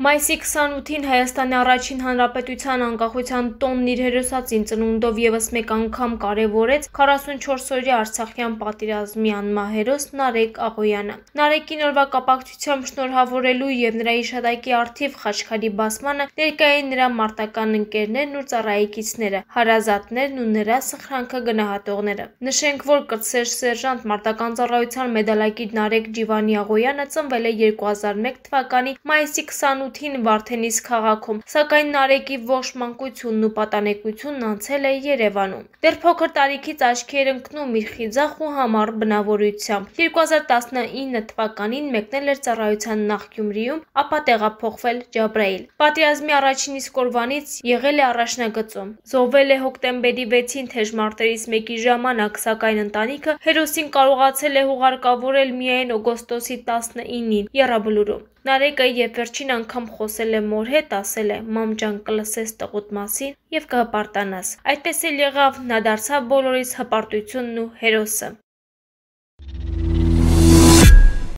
Մայիսի 28-ին Հայաստանի առաջին հանրապետության անկախության տոնն իր հերոսածին ծնունդով եւս մեկ անգամ կարևորեց 44-օրյա Արցախյան պատերազմի անմահերոս Նարեկ Աղոյանը։ Նարեկին օրվա կապակցությամբ շնորհավորելու եւ նրա իշադակի արդիվ խաչքարի բասմանը ներկայ էին նրա մարտական ընկերներն ու ծառայեկիցները, հարազատներն ու նրա սխրանքը գնահատողները։ Նշենք, որ կրտսեր սերժանտ մարտական ծառայության մեդալակիր Նարեկ Ջիվանի Աղոյանը ծնվել է 2001 թվականի մայիսի 28 8-ին Վարդենիս քաղաքում, սակայն Նարեկի ողջ մանկությունն ու պատանեկությունն անցել է Երևանում։ Դեռ փոքր տարիքից աչքի էր ընկնում իր խիզախ ու համառ բնավորությամբ։ 2019 թվականին մեկնել էր ծառայության նախ Գյումրիում, ապա տեղափոխվել Ջաբրայիլ։ Պատերազմի առաջին իսկ օրվանից եղել է առաջնագծում։ Զոհվել է հոկտեմբերի 6-ին թեժ մարտերից մեկի ժամանակ, սակայն ընտանիքը հերոսին կարողացել է հուղարկավորել միայն օգոստոսի 19-ին Եռաբլուրում։ Նարեկը եւ վերջին անգամ խոսել է մոր հետ, ասել է. «Մամ ջան, կլսես տղուտ մասին եւ կհպարտանաս»։ Այդպես էլ եղավ, նա դարձավ բոլորիս հպարտությունն ու հերոսը։